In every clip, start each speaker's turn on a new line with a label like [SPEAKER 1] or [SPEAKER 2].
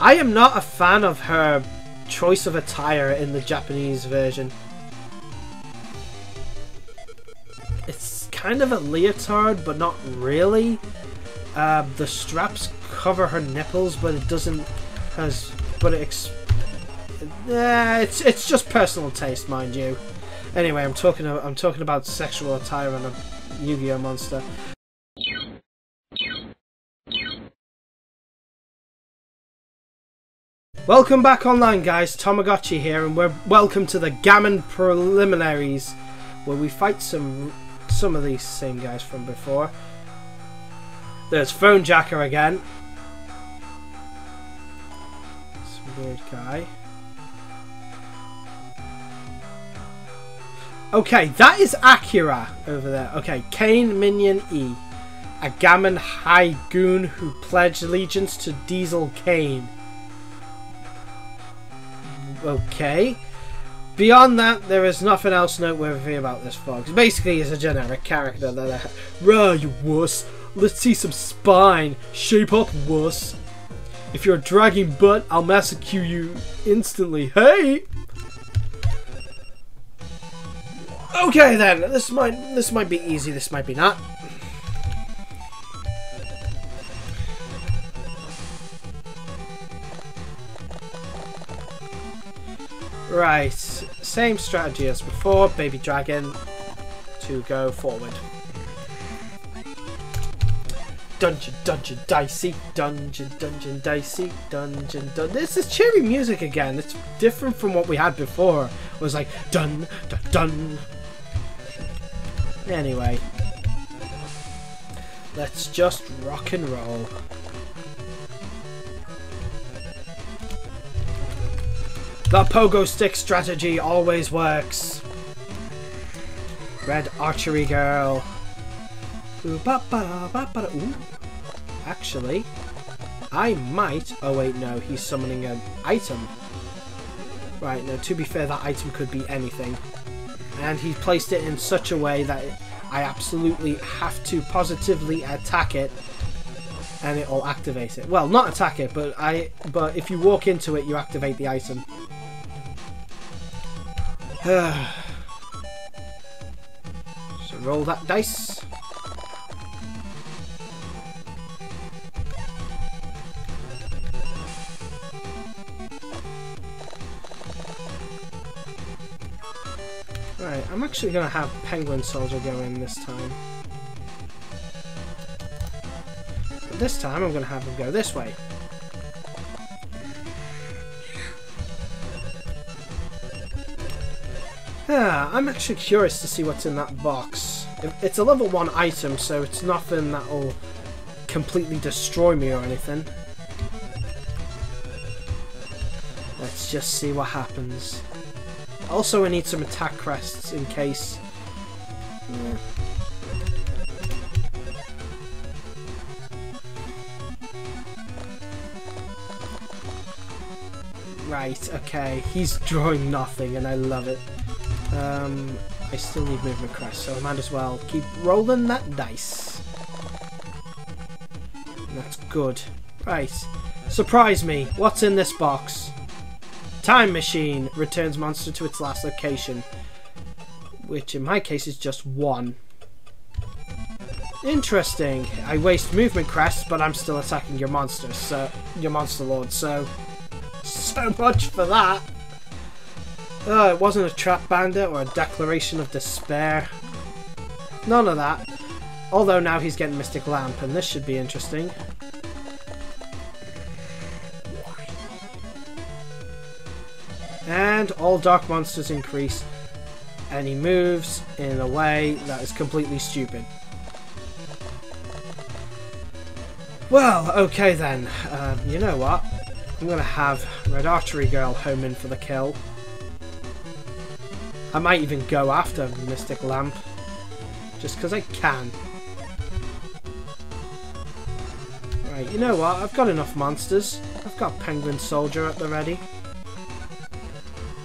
[SPEAKER 1] I am not a fan of her choice of attire in the Japanese version. It's kind of a leotard, but not really. Uh, the straps cover her nipples, but it doesn't has. But it. Ex- it's it's just personal taste, mind you. Anyway, I'm talking I'm talking about sexual attire on a Yu-Gi-Oh monster. Welcome back online guys, TomoGotchi here and we're welcome to the Gammon Preliminaries where we fight some some of these same guys from before. There's Phone Jacker again. Some weird guy. Okay, that is Akira over there. Okay, Kane Minion E. A Gammon High Goon who pledged allegiance to Diesel Kane. Okay. Beyond that, there is nothing else noteworthy about this, folks. Basically, he's a generic character that I... Rah, you wuss. Let's see some spine. Shape up, wuss. If you're dragging butt, I'll massacre you instantly. Hey! Okay then, this might this might be easy, this might be not. Right, same strategy as before, baby dragon to go forward. Dungeon, dungeon, dicey, dungeon, dungeon, dicey, dungeon, dun. This is cheery music again. It's different from what we had before. It was like dun, dun, dun. Anyway, let's just rock and roll. The pogo stick strategy always works. Red archery girl. Ooh, ba -ba -ba -ba Ooh. Actually, I might... Oh wait, no, he's summoning an item. Right, now to be fair, that item could be anything. And he placed it in such a way that I absolutely have to positively attack it and it will activate it. Well, not attack it, but I. But if you walk into it, you activate the item. so roll that dice. Right, I'm actually going to have Penguin Soldier go in this time. But this time I'm going to have him go this way. Yeah, I'm actually curious to see what's in that box. It's a level 1 item, so it's nothing that'll completely destroy me or anything. Let's just see what happens. Also, I need some attack crests in case... Right, okay. He's drawing nothing and I love it. Um, I still need movement crest, so I might as well keep rolling that dice. That's good. Right. Surprise me. What's in this box? Time machine returns monster to its last location. Which in my case is just one. Interesting. I waste movement crest, but I'm still attacking your monster, so your monster lord, so so much for that. Oh, it wasn't a trap bandit or a declaration of despair. None of that. Although now he's getting Mystic Lamp, and this should be interesting. And all dark monsters increase. And he moves in a way that is completely stupid. Well, okay then. Um, you know what? I'm going to have Red Archery Girl home in for the kill. I might even go after Mystic Lamp. Just because I can. Right, you know what? I've got enough monsters. I've got Penguin Soldier at the ready.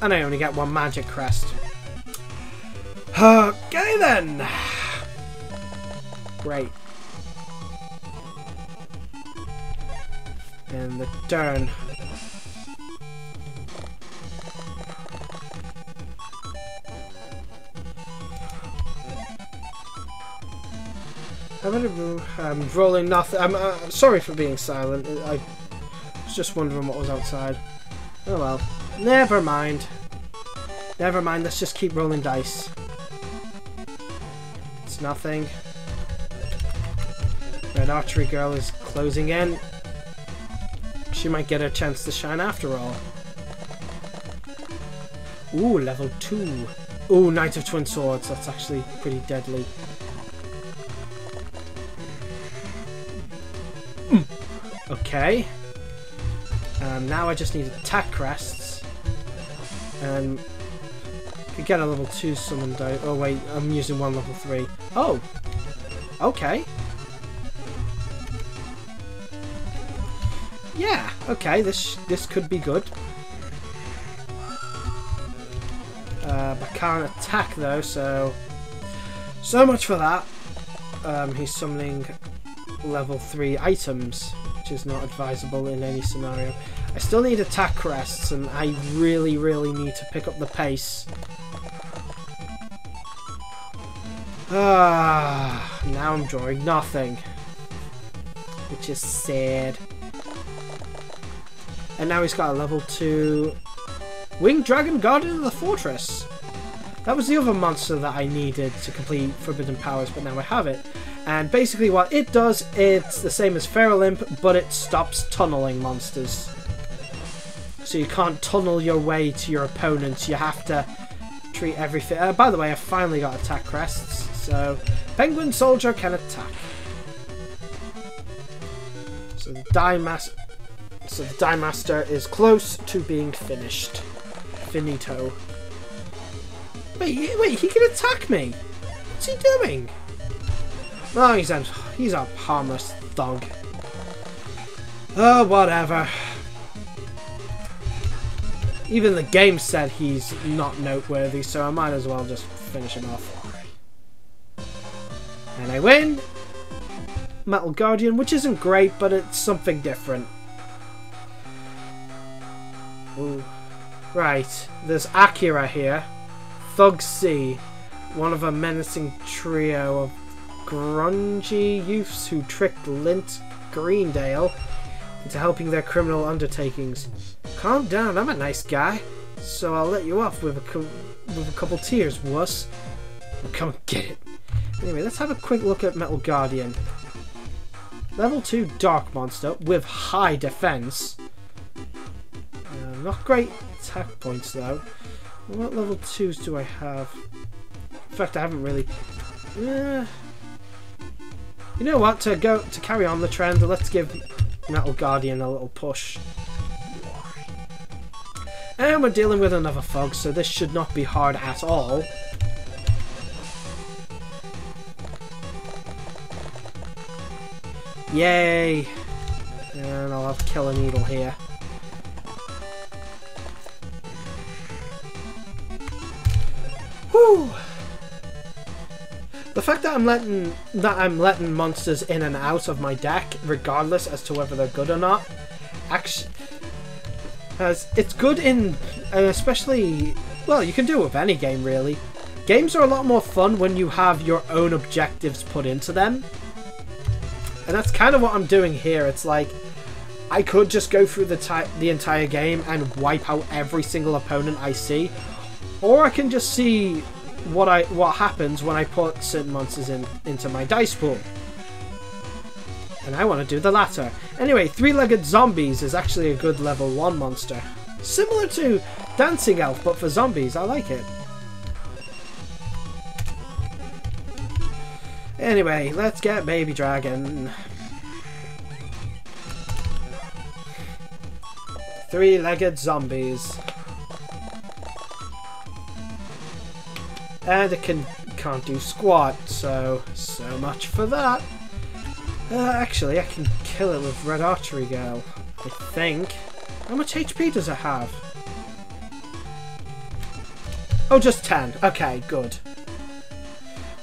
[SPEAKER 1] And I only get one magic crest. Okay then! Great. And the turn. I'm um, rolling nothing. I'm uh, sorry for being silent. I was just wondering what was outside. Oh well. Never mind. Never mind, let's just keep rolling dice. It's nothing. Red Archery Girl is closing in. She might get a chance to shine after all. Ooh, level 2. Ooh, Knight of Twin Swords. That's actually pretty deadly. Okay. Um, now I just need attack crests. And could get a level 2 summoned out. Oh wait, I'm using one level 3. Oh! Okay. Yeah, okay, this this could be good. Uh, I can't attack though, so... So much for that. Um, he's summoning level 3 items, which is not advisable in any scenario. I still need attack crests, and I really, really need to pick up the pace. Ah, now I'm drawing nothing. Which is sad. And now he's got a level 2 Winged Dragon Guardian of the Fortress. That was the other monster that I needed to complete Forbidden Powers, but now I have it. And basically what it does, it's the same as Feral Imp, but it stops tunneling monsters. So you can't tunnel your way to your opponents, you have to treat everything... Uh, by the way, I finally got attack crests, so Penguin Soldier can attack. So the Die Master... So the Die Master is close to being finished. Finito. Wait, wait, he can attack me! What's he doing? Oh, he's a, he's a harmless thug. Oh, whatever. Even the game said he's not noteworthy, so I might as well just finish him off. And I win! Metal Guardian, which isn't great, but it's something different. Ooh. Right, there's Akira here. Thug C, one of a menacing trio of grungy youths who tricked Lint Greendale into helping their criminal undertakings. Calm down, I'm a nice guy, so I'll let you off with a, with a couple tears, wuss. Come get it. Anyway, let's have a quick look at Metal Guardian. Level 2 Dark Monster with high defense. Uh, not great attack points though. What level 2s do I have? In fact, I haven't really... Uh, you know what? To go to carry on the trend, let's give Metal Guardian a little push. And we're dealing with another fog, so this should not be hard at all. Yay! And I'll have Killer Needle here. Whew! The fact that I'm letting that I'm letting monsters in and out of my deck, regardless as to whether they're good or not, actually, as it's good in, and especially, well, you can do it with any game really. Games are a lot more fun when you have your own objectives put into them. And that's kind of what I'm doing here. It's like, I could just go through the, the entire game and wipe out every single opponent I see. Or I can just see what I what happens when I put certain monsters in into my dice pool. And I want to do the latter. Anyway, three-legged zombies is actually a good level 1 monster. Similar to Dancing Elf, but for zombies. I like it. Anyway, let's get Baby Dragon. Three-legged zombies. And it can, can't do squat, so, so much for that. Uh, actually, I can kill it with Red Archery Girl, I think. How much HP does it have? Oh, just 10. Okay, good.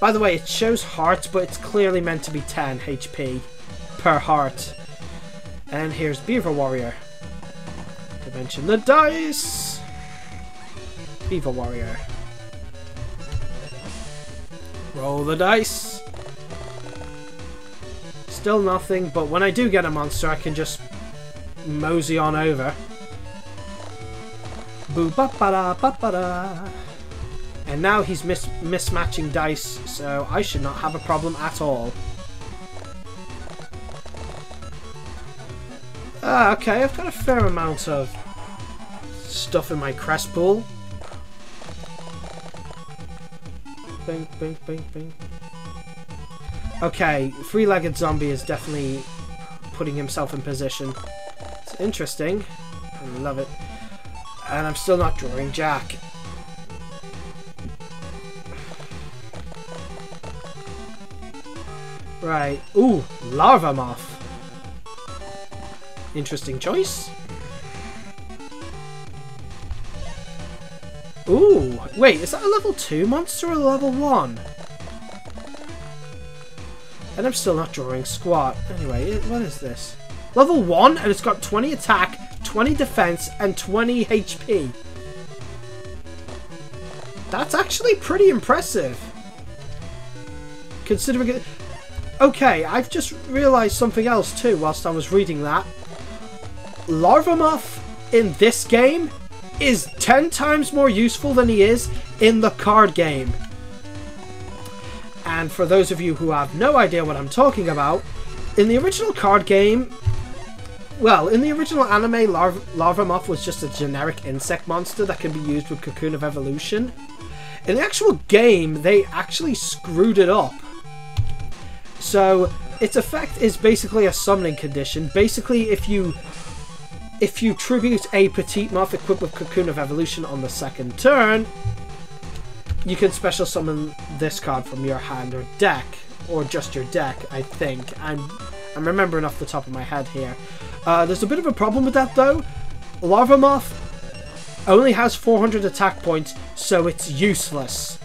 [SPEAKER 1] By the way, it shows hearts, but it's clearly meant to be 10 HP per heart. And here's Beaver Warrior. Dimension the dice! Beaver Warrior. Roll the dice. Still nothing, but when I do get a monster, I can just mosey on over. Boo ba ba da ba ba da. And now he's mis mismatching dice, so I should not have a problem at all. Ah, okay, I've got a fair amount of stuff in my crest pool. Bing, bing, bing. Okay, three-legged zombie is definitely putting himself in position. It's interesting. I love it. And I'm still not drawing Jack. Right. Ooh, Larva Moth. Interesting choice. Ooh, wait, is that a level 2 monster or a level 1? And I'm still not drawing squat. Anyway, what is this? Level 1 and it's got 20 attack, 20 defense, and 20 HP. That's actually pretty impressive. Considering it... Okay, I've just realised something else too whilst I was reading that. Larvamoth in this game is 10 times more useful than he is in the card game. And for those of you who have no idea what I'm talking about, in the original card game, well, in the original anime, Lar Larvamoth was just a generic insect monster that can be used with Cocoon of Evolution. In the actual game, they actually screwed it up. So, its effect is basically a summoning condition. Basically, if you if you tribute a Petite Moth equipped with Cocoon of Evolution on the second turn, you can special summon this card from your hand or deck, or just your deck, I think. I'm, I'm remembering off the top of my head here. Uh, there's a bit of a problem with that though. Larva Moth only has 400 attack points, so it's useless.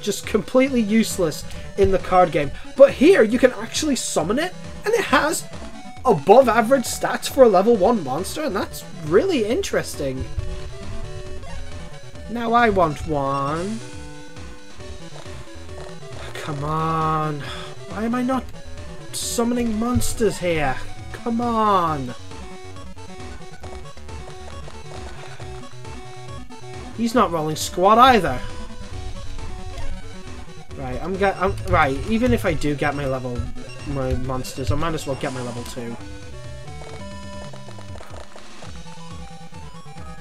[SPEAKER 1] Just completely useless in the card game. But here, you can actually summon it, and it has above average stats for a level 1 monster, and that's really interesting. Now I want one. Come on. Why am I not summoning monsters here? Come on. He's not rolling squad either. Right, I'm get I'm right, even if I do get my level my monsters. I might as well get my level 2.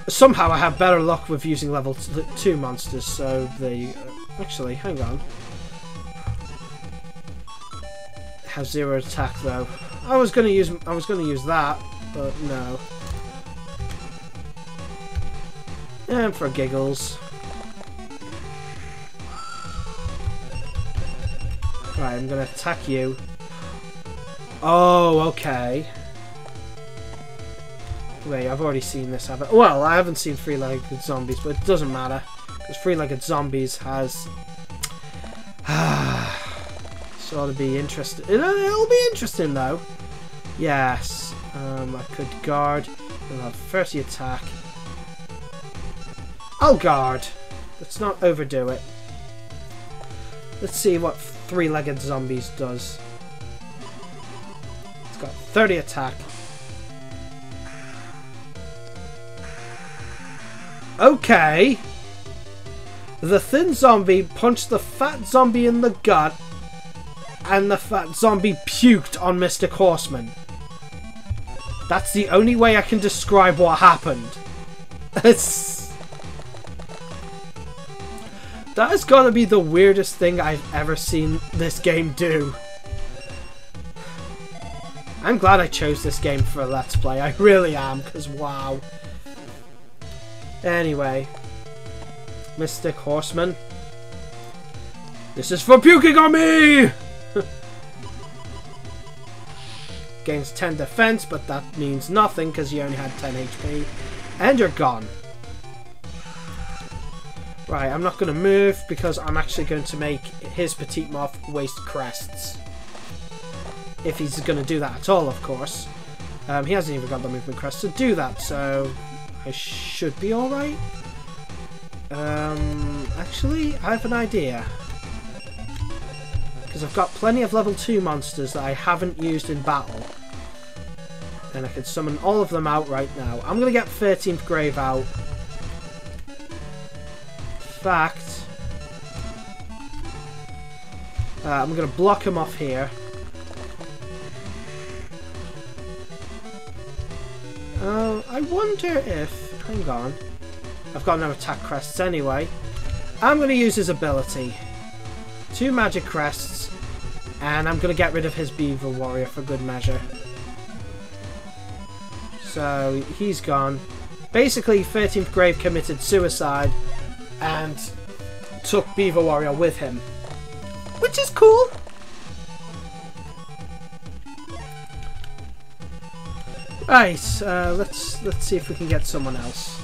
[SPEAKER 1] Somehow I have better luck with using level 2 monsters, so the... Uh, actually, hang on. Have zero attack though. I was gonna use I was gonna use that, but no. And for giggles. Right, I'm gonna attack you. Oh, okay. Wait, I've already seen this happen. Well, I haven't seen three-legged zombies, but it doesn't matter. Because three-legged zombies has... so it'll be interesting. It'll, it'll, be interesting, though. Yes. Um, I could guard. I'll have 30 attack. I'll guard. Let's not overdo it. Let's see what three-legged zombies does It's got 30 attack. Okay. The thin zombie punched the fat zombie in the gut, and the fat zombie puked on Mr. Horseman. That's the only way I can describe what happened. That got to be the weirdest thing I've ever seen this game do. I'm glad I chose this game for a Let's Play. I really am, because wow. Anyway. Mystic Horseman. This is for puking on me! Gains 10 defense, but that means nothing because you only had 10 HP. And you're gone. Right, I'm not going to move because I'm actually going to make his Petite Moth waste crests. If he's going to do that at all, of course. Um, he hasn't even got the movement crest to do that, so I should be alright. Um, actually, I have an idea. Because I've got plenty of level 2 monsters that I haven't used in battle. And I can summon all of them out right now. I'm going to get 13th Grave out. Fact. Uh, I'm going to block him off here. Uh, I wonder if... Hang on. I've got no attack crests anyway. I'm going to use his ability. Two magic crests. And I'm going to get rid of his beaver warrior for good measure. So, he's gone. Basically, 13th Grave committed suicide and took Beaver Warrior with him. Which is cool. Right, uh, let's let's see if we can get someone else.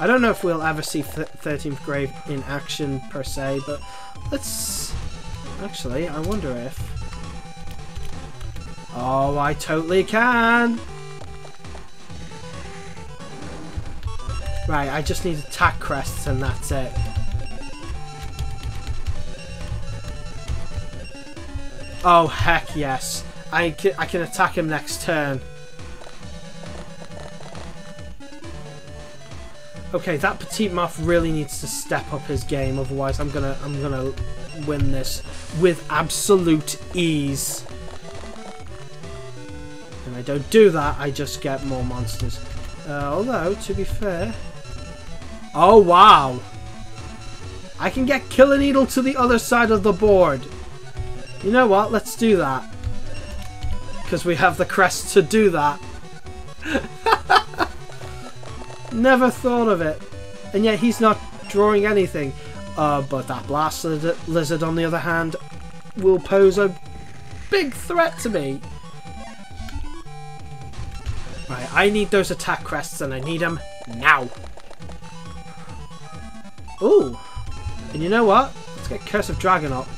[SPEAKER 1] I don't know if we'll ever see 13th Grave in action per se, but let's... Actually, I wonder if... Oh, I totally can! Right, I just need attack crests and that's it. Oh, heck yes. I can, I can attack him next turn. Okay, that Petite Moth really needs to step up his game, otherwise I'm gonna I'm gonna win this with absolute ease. And I don't do that, I just get more monsters. Uh, although, to be fair... Oh, wow! I can get Killer Needle to the other side of the board. You know what? Let's do that. Because we have the crest to do that. Never thought of it. And yet he's not drawing anything. Uh, but that blast lizard, on the other hand, will pose a big threat to me. Right, I need those attack crests and I need them now. Ooh. And you know what? Let's get Curse of Dragon up.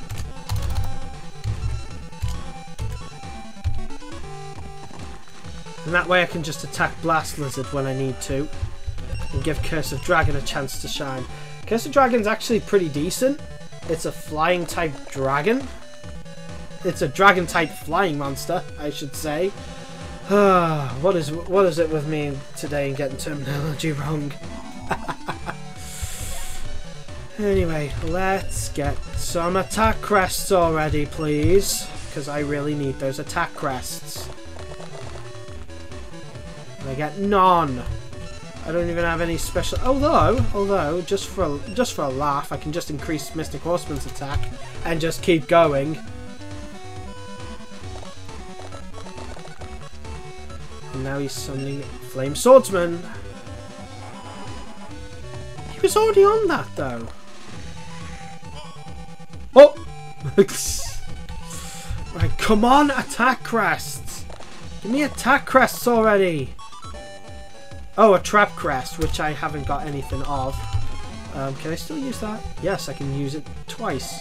[SPEAKER 1] And that way I can just attack Blast Lizard when I need to. And give Curse of Dragon a chance to shine. Curse of Dragon's actually pretty decent. It's a flying type dragon. It's a dragon type flying monster, I should say. what is what is it with me today and getting terminology wrong? Anyway, let's get some attack crests already, please. Because I really need those attack crests. I get none. I don't even have any special. Although, although, just for a, just for a laugh, I can just increase Mystic Horseman's attack and just keep going. And now he's summoning Flame Swordsman. He was already on that though. right, come on, attack crests! Give me attack crests already! Oh, a trap crest, which I haven't got anything of. Um, can I still use that? Yes, I can use it twice.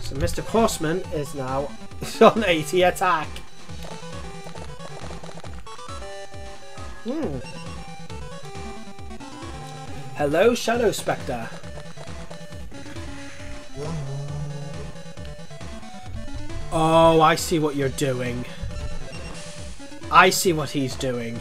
[SPEAKER 1] So Mr. Horseman is now on 80 attack. Hmm. Hello, Shadow Spectre. Oh, I see what you're doing. I see what he's doing.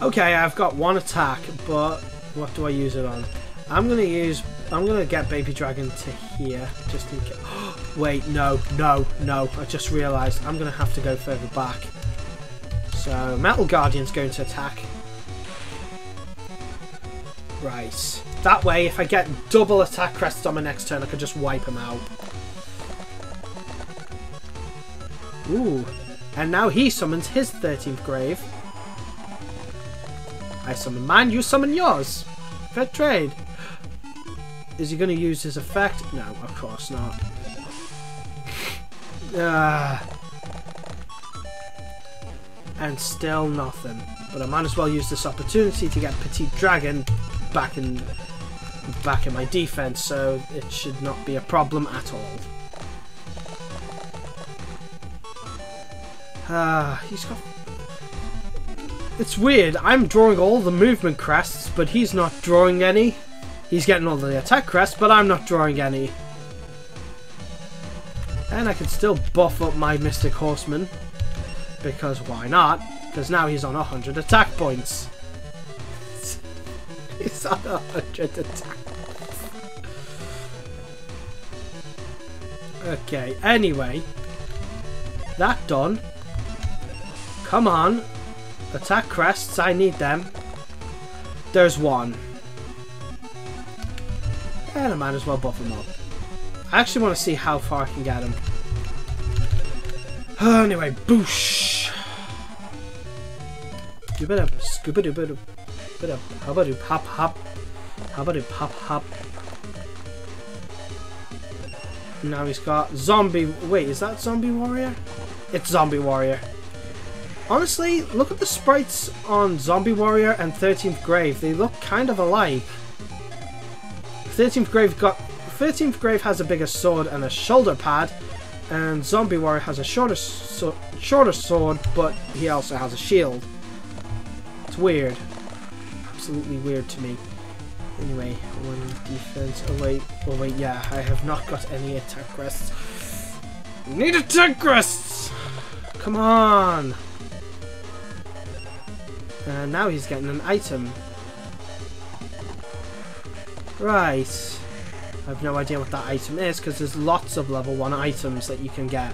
[SPEAKER 1] Okay, I've got one attack, but what do I use it on? I'm gonna use. I'm gonna get Baby Dragon to here, just in case. Wait, no, no, no! I just realised I'm gonna have to go further back. So Metal Guardian's going to attack. Right. That way, if I get double attack crests on my next turn, I can just wipe him out. Ooh. And now he summons his 13th grave. I summon mine, you summon yours. Fair trade. Is he going to use his effect? No, of course not. Ah. and still nothing. But I might as well use this opportunity to get Petite Dragon back in back in my defense, so it should not be a problem at all. Uh, he's got... It's weird. I'm drawing all the movement crests, but he's not drawing any. He's getting all the attack crests, but I'm not drawing any. And I can still buff up my Mystic Horseman. Because why not? Because now he's on 100 attack points. he's on 100 attack Okay, anyway. That done. Come on. Attack crests, I need them. There's one. And I might as well buff him up. I actually want to see how far I can get him. Anyway, boosh. You better scuba doo bit of hubba doo hop hop. Hubba doo hop hop. Now he's got zombie. Wait, is that zombie warrior? It's zombie warrior. Honestly, look at the sprites on Zombie Warrior and 13th Grave. They look kind of alike. 13th Grave got 13th Grave has a bigger sword and a shoulder pad, and Zombie Warrior has a shorter, so shorter sword, but he also has a shield. It's weird. Absolutely weird to me. Anyway, one defense. Oh wait, oh wait, yeah, I have not got any attack crests. Need attack crests! Come on! And now he's getting an item. Right. I have no idea what that item is because there's lots of level 1 items that you can get.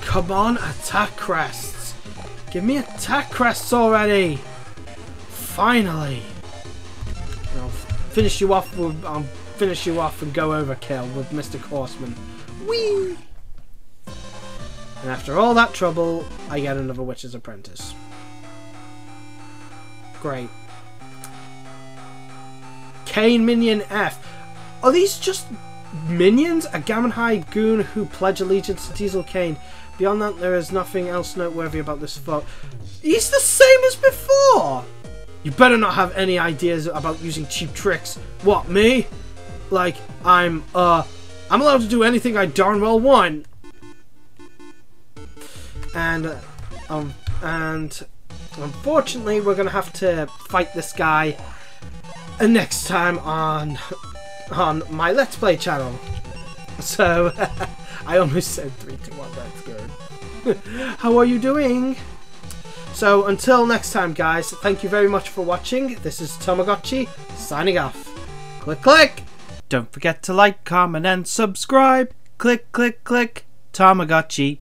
[SPEAKER 1] Come on, attack crests! Give me attack crests already! Finally! I'll finish you off with I'll finish you off and go overkill with Mr. Horseman. Whee! And after all that trouble, I get another Witch's Apprentice. Great. Kane Minion F. Are these just minions? A Gammon High goon who pledge allegiance to Diesel Kane. Beyond that, there is nothing else noteworthy about this foe. He's the same as before! You better not have any ideas about using cheap tricks. What, me? Like, I'm, uh, I'm allowed to do anything I darn well want. And, um, and unfortunately, we're gonna have to fight this guy next time on on my Let's Play channel. So, I almost said 3, 2, 1, that's good. How are you doing? So, until next time, guys, thank you very much for watching. This is TomoGotchi, signing off. Click, click! Don't forget to like, comment, and subscribe. Click, click, click. TomoGotchi.